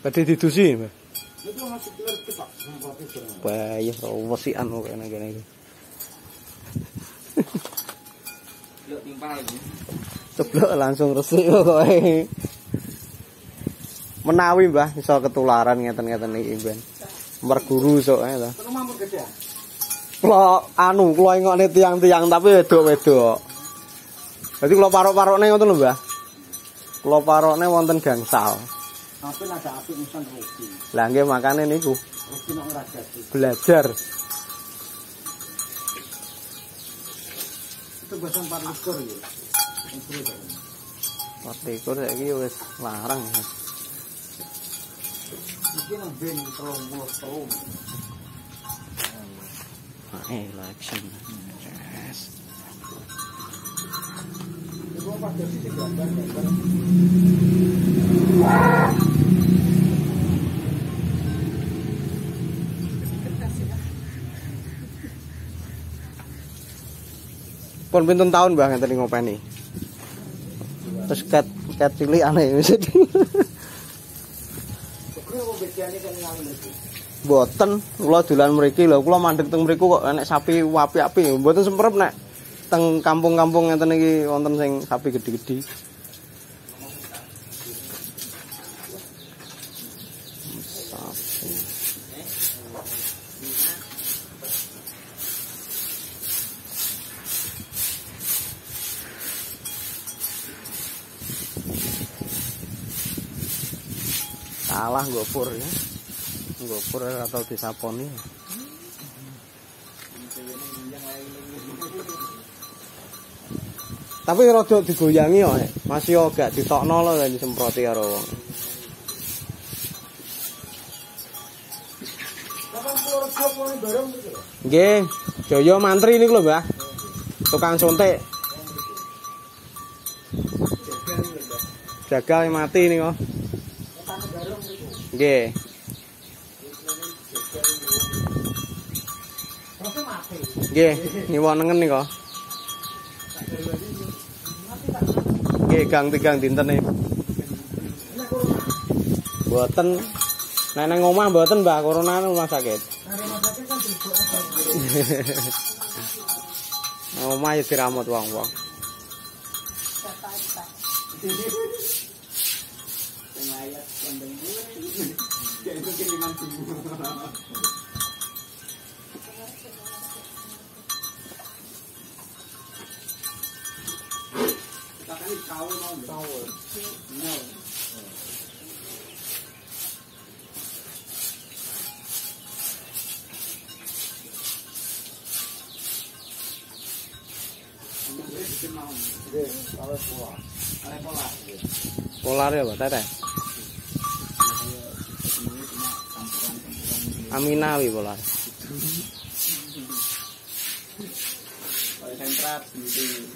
Barang. Bayah wesikan kok kene kene iki. Lho timpal iki. Ceblok langsung resik pokoke. Menawi Mbah iso ketularan ngeten-ngeten iki, Ben. Merguru sok ae mampu gede. Kula anu kula ingokne tiang-tiang tapi wedok-wedok. Dadi kula parok-parokne ngoten lho, Mbah. Kula parokne wonten gangsal. Tapi ada api urusan rugi. Lah nggih makane niku Rugi nak ora jadi. belajar. Itu bahasa empat likur ya. Yang seru. Partikur saiki wis larang. Mungkin yang ben telung puluh tahun. Election. Yes. Tiga Pun pinten tahun Mbah ngenten ngopeni. Terus ket ket cilik aneh wis. Mboten, kula dolan mriki lho, kula mandeg teng mriku kok enek sapi apik-apik. Mboten semprep nek teng kampung-kampung ngenten iki wonten sing sapi gedhi-gedhi. Salah gopur ya. Gopur atau disaponi. Tapi rada digoyangi eh. Masih yo gak ditokno lan disemproti karo wong. Kapan keluar job mau bareng gitu. Nggih, Joyo mantri niku lho, Mbah. Tukang suntik. Jagal mati niku. Nggih. Nggih, niwonengen niku. Nggih, gang tigang dinten. Mboten Nek nang omah mboten Mbah, corona rumah sakit. Nah, rumah sakit Nang omah ya diramut wong-wong. pemayat kandang gue ya itu kiriman semua kita kan kau mau kau no Yeah, I was wrong. Polar ya, Teteh. Aminawi polar. Kalau sentrat gitu.